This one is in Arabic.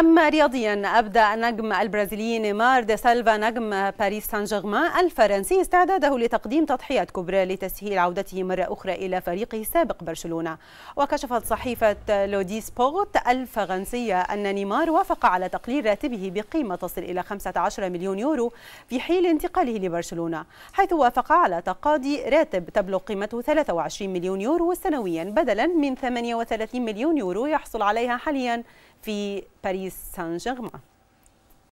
أما رياضيا أبدى النجم البرازيلي نيمار دي سيلفا نجم باريس سان جيرمان الفرنسي استعداده لتقديم تضحيات كبرى لتسهيل عودته مرة أخرى إلى فريقه السابق برشلونة. وكشفت صحيفة لودي سبورت الفرنسية أن نيمار وافق على تقليل راتبه بقيمة تصل إلى 15 مليون يورو في حين انتقاله لبرشلونة حيث وافق على تقاضي راتب تبلغ قيمته 23 مليون يورو سنويا بدلا من 38 مليون يورو يحصل عليها حاليا في باريس سان جيرمان